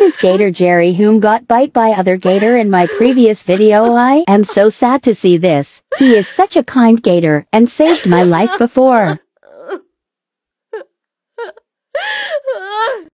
is Gator Jerry whom got bite by other gator in my previous video. I am so sad to see this. He is such a kind gator and saved my life before.